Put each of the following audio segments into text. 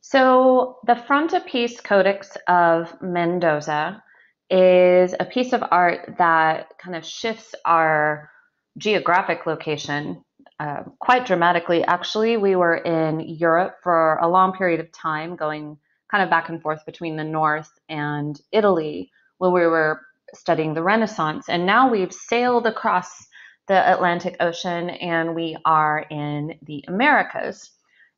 So the frontispiece Codex of Mendoza is a piece of art that kind of shifts our geographic location uh, quite dramatically. Actually, we were in Europe for a long period of time, going kind of back and forth between the North and Italy when we were studying the Renaissance. And now we've sailed across the Atlantic Ocean and we are in the Americas.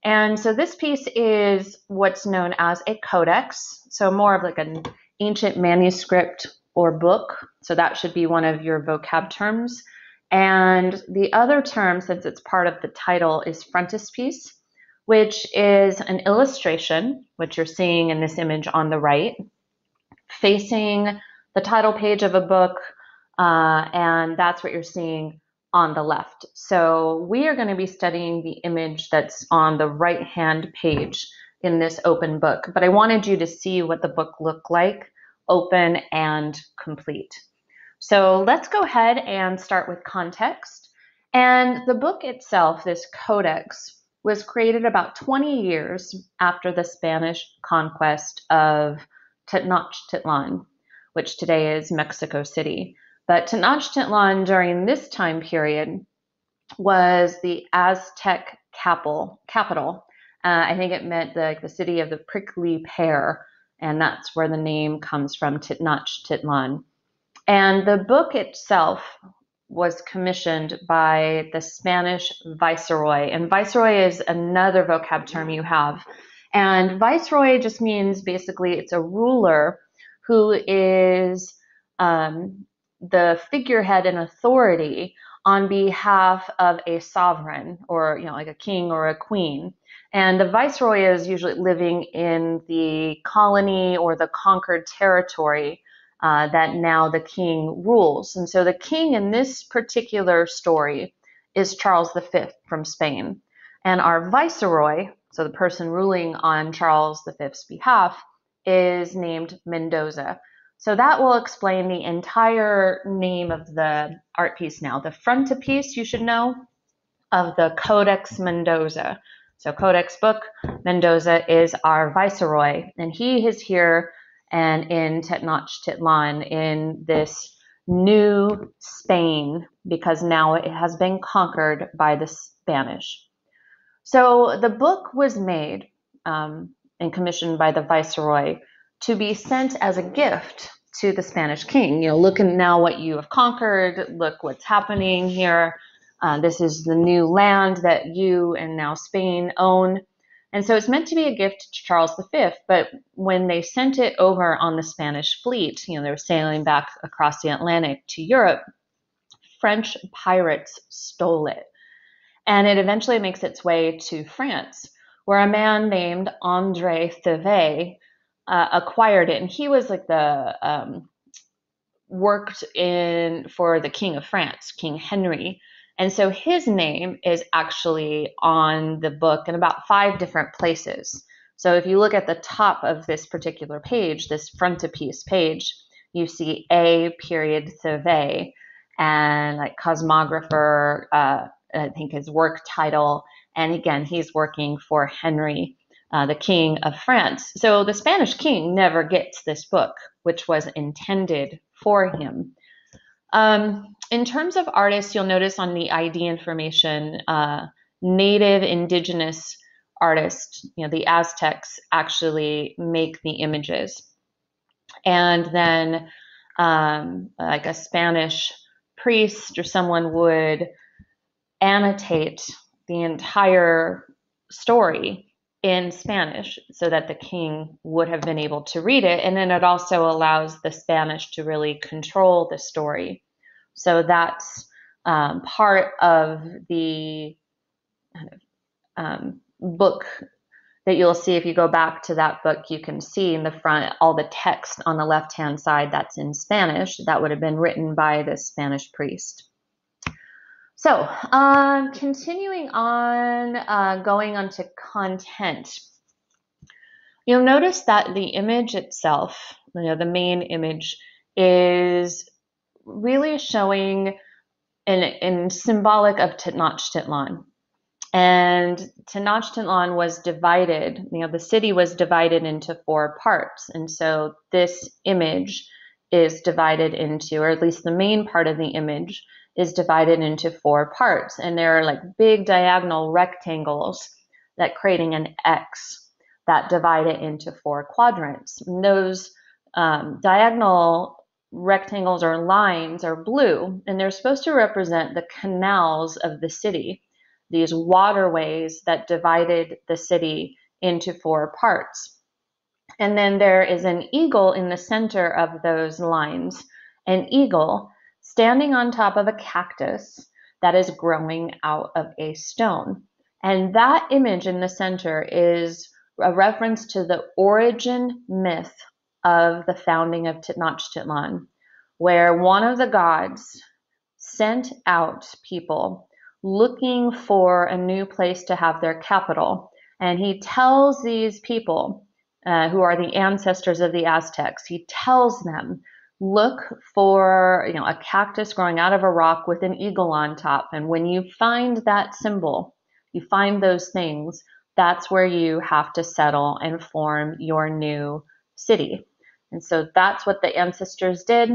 And so this piece is what's known as a codex, so more of like an ancient manuscript or book. So that should be one of your vocab terms. And the other term, since it's part of the title, is frontispiece, which is an illustration, which you're seeing in this image on the right, facing the title page of a book. Uh, and that's what you're seeing on the left. So we are going to be studying the image that's on the right hand page in this open book, but I wanted you to see what the book looked like, open and complete. So let's go ahead and start with context. And the book itself, this codex, was created about 20 years after the Spanish conquest of Tenochtitlan, which today is Mexico City. But Tenochtitlan during this time period was the Aztec capital. capital. Uh, I think it meant the, the city of the prickly pear, and that's where the name comes from, Tenochtitlan. And the book itself was commissioned by the Spanish viceroy, and viceroy is another vocab term you have. And viceroy just means basically it's a ruler who is um, the figurehead and authority on behalf of a sovereign or you know like a king or a queen. And the viceroy is usually living in the colony or the conquered territory uh, that now the king rules. And so the king in this particular story is charles v from spain. And our viceroy so the person ruling on charles v's behalf is named mendoza so that will explain the entire name of the art piece now. The frontispiece, you should know, of the Codex Mendoza. So Codex book, Mendoza is our viceroy, and he is here and in Tenochtitlan in this new Spain because now it has been conquered by the Spanish. So the book was made um, and commissioned by the viceroy to be sent as a gift to the Spanish king. You know, look at now what you have conquered. Look what's happening here. Uh, this is the new land that you and now Spain own. And so it's meant to be a gift to Charles V. But when they sent it over on the Spanish fleet, you know, they were sailing back across the Atlantic to Europe, French pirates stole it. And it eventually makes its way to France, where a man named Andre Thevet uh, acquired it, and he was like the um, worked in for the King of France, King Henry. And so his name is actually on the book in about five different places. So if you look at the top of this particular page, this frontispiece page, you see A period Thevet and like cosmographer, uh, I think his work title. And again, he's working for Henry uh, the king of France. So the Spanish king never gets this book, which was intended for him. Um, in terms of artists, you'll notice on the ID information, uh, native indigenous artists, you know, the Aztecs actually make the images. And then, um, like a Spanish priest or someone would annotate the entire story in Spanish so that the king would have been able to read it. And then it also allows the Spanish to really control the story. So that's um, part of the um, book that you'll see if you go back to that book. You can see in the front all the text on the left hand side that's in Spanish that would have been written by the Spanish priest. So, um, continuing on, uh, going on to content. You'll notice that the image itself, you know, the main image, is really showing in, symbolic of Tenochtitlan. And Tenochtitlan was divided, you know, the city was divided into four parts. And so this image is divided into, or at least the main part of the image is divided into four parts. And there are like big diagonal rectangles that creating an X that divide it into four quadrants. And those um, diagonal rectangles or lines are blue, and they're supposed to represent the canals of the city, these waterways that divided the city into four parts. And then there is an eagle in the center of those lines, an eagle standing on top of a cactus that is growing out of a stone. And that image in the center is a reference to the origin myth of the founding of Tenochtitlan, where one of the gods sent out people looking for a new place to have their capital. And he tells these people, uh, who are the ancestors of the Aztecs, he tells them, look for you know a cactus growing out of a rock with an eagle on top. And when you find that symbol, you find those things, that's where you have to settle and form your new city. And so that's what the ancestors did.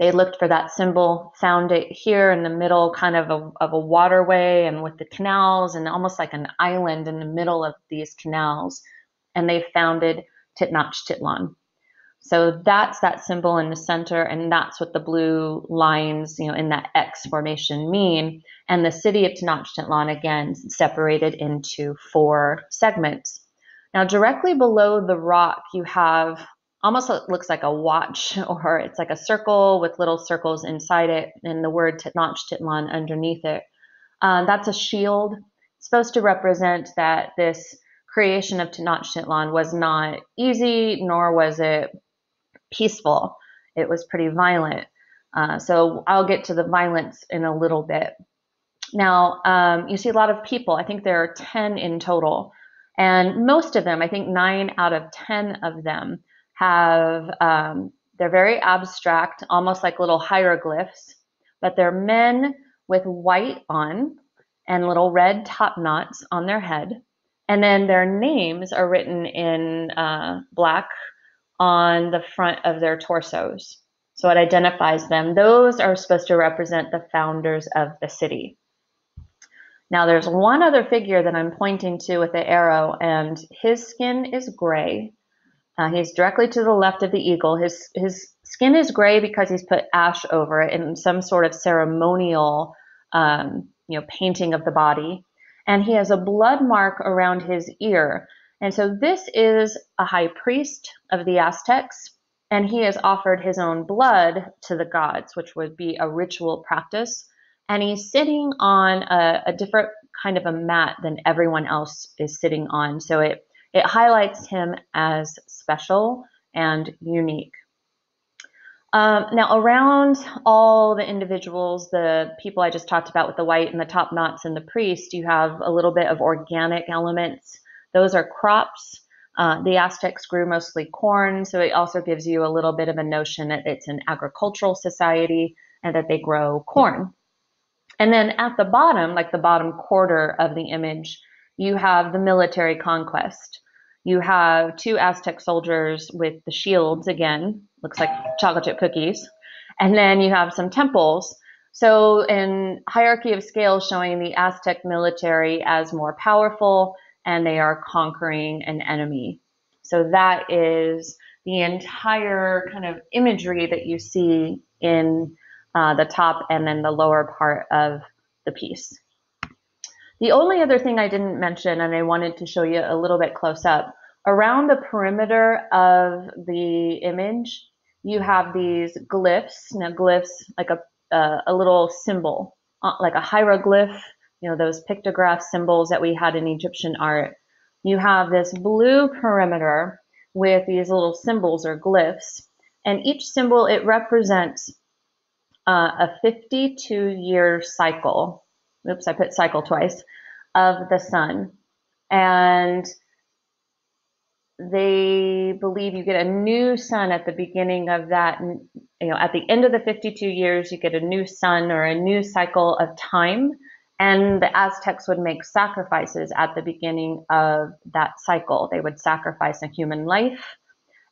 They looked for that symbol, found it here in the middle, kind of a, of a waterway and with the canals and almost like an island in the middle of these canals. And they founded Tenochtitlan. So that's that symbol in the center, and that's what the blue lines, you know, in that X formation mean. And the city of Tenochtitlan, again, separated into four segments. Now, directly below the rock, you have almost looks like a watch, or it's like a circle with little circles inside it, and the word Tenochtitlan underneath it. Uh, that's a shield, it's supposed to represent that this creation of Tenochtitlan was not easy, nor was it peaceful. It was pretty violent. Uh, so I'll get to the violence in a little bit. Now, um, you see a lot of people. I think there are 10 in total. And most of them, I think nine out of 10 of them, have, um, they're very abstract, almost like little hieroglyphs, but they're men with white on and little red top knots on their head. And then their names are written in uh, black on the front of their torsos. So it identifies them. Those are supposed to represent the founders of the city. Now there's one other figure that I'm pointing to with the arrow, and his skin is gray. Uh, he's directly to the left of the eagle. His his skin is gray because he's put ash over it in some sort of ceremonial, um, you know, painting of the body, and he has a blood mark around his ear. And so this is a high priest of the Aztecs, and he has offered his own blood to the gods, which would be a ritual practice. And he's sitting on a, a different kind of a mat than everyone else is sitting on. So it, it highlights him as special and unique. Um, now, around all the individuals, the people I just talked about with the white and the top knots and the priest, you have a little bit of organic elements those are crops. Uh, the Aztecs grew mostly corn, so it also gives you a little bit of a notion that it's an agricultural society and that they grow corn. And then at the bottom, like the bottom quarter of the image, you have the military conquest. You have two Aztec soldiers with the shields again, looks like chocolate chip cookies. And then you have some temples. So in hierarchy of scale, showing the Aztec military as more powerful and they are conquering an enemy. So that is the entire kind of imagery that you see in uh, the top and then the lower part of the piece. The only other thing I didn't mention, and I wanted to show you a little bit close up, around the perimeter of the image, you have these glyphs. Now, glyphs, like a, uh, a little symbol, uh, like a hieroglyph you know, those pictograph symbols that we had in Egyptian art. You have this blue perimeter with these little symbols or glyphs, and each symbol, it represents uh, a 52 year cycle. Oops, I put cycle twice of the sun. And they believe you get a new sun at the beginning of that. You know, at the end of the 52 years, you get a new sun or a new cycle of time And the Aztecs would make sacrifices at the beginning of that cycle. They would sacrifice a human life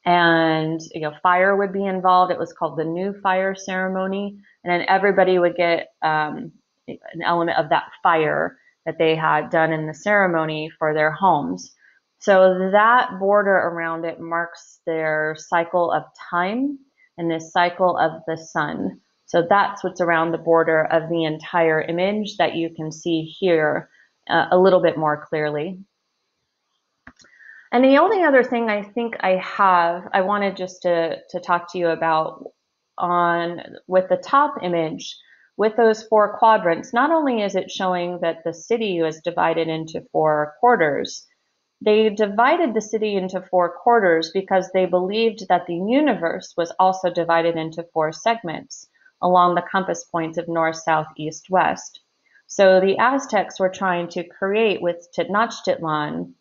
and you know fire would be involved. It was called the new fire ceremony, and then everybody would get um, an element of that fire that they had done in the ceremony for their homes. So that border around it marks their cycle of time and this cycle of the sun. So that's what's around the border of the entire image that you can see here uh, a little bit more clearly. And the only other thing I think I have, I wanted just to, to talk to you about on with the top image, with those four quadrants, not only is it showing that the city was divided into four quarters, they divided the city into four quarters because they believed that the universe was also divided into four segments along the compass points of north, south, east, west. So the Aztecs were trying to create with Tenochtitlan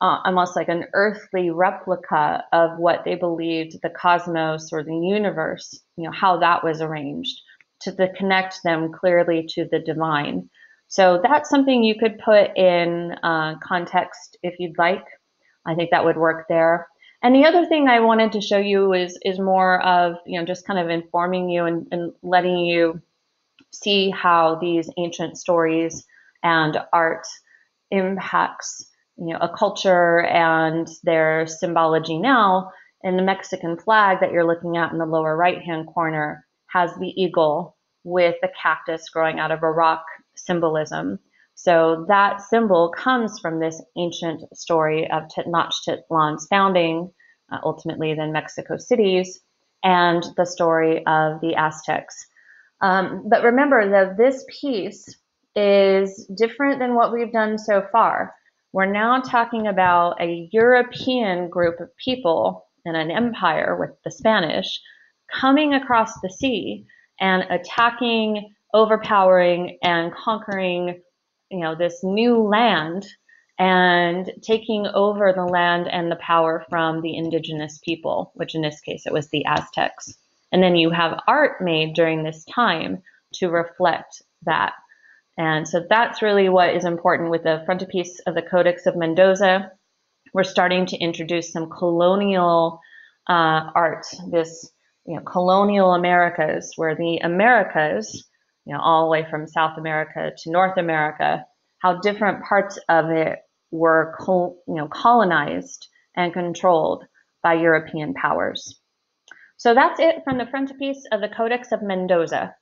uh, almost like an earthly replica of what they believed the cosmos or the universe, you know, how that was arranged to the, connect them clearly to the divine. So that's something you could put in uh, context if you'd like. I think that would work there. And the other thing I wanted to show you is is more of you know just kind of informing you and, and letting you see how these ancient stories and art impacts you know, a culture and their symbology now. And the Mexican flag that you're looking at in the lower right hand corner has the eagle with the cactus growing out of a rock symbolism. So that symbol comes from this ancient story of Tenochtitlan's founding, uh, ultimately then Mexico City's, and the story of the Aztecs. Um, but remember that this piece is different than what we've done so far. We're now talking about a European group of people and an empire with the Spanish coming across the sea and attacking, overpowering, and conquering, you know, this new land and taking over the land and the power from the indigenous people, which in this case it was the Aztecs. And then you have art made during this time to reflect that. And so that's really what is important with the frontispiece of the Codex of Mendoza. We're starting to introduce some colonial uh, art, this you know, colonial Americas, where the Americas, you know, all the way from South America to North America, how different parts of it were you know, colonized and controlled by European powers. So that's it from the frontispiece of the Codex of Mendoza.